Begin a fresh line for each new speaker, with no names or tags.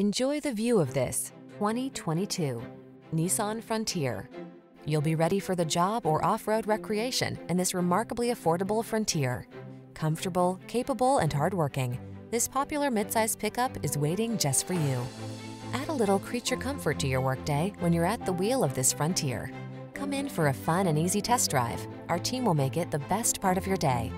Enjoy the view of this 2022 Nissan Frontier. You'll be ready for the job or off-road recreation in this remarkably affordable Frontier. Comfortable, capable, and hardworking, this popular midsize pickup is waiting just for you. Add a little creature comfort to your workday when you're at the wheel of this Frontier. Come in for a fun and easy test drive. Our team will make it the best part of your day.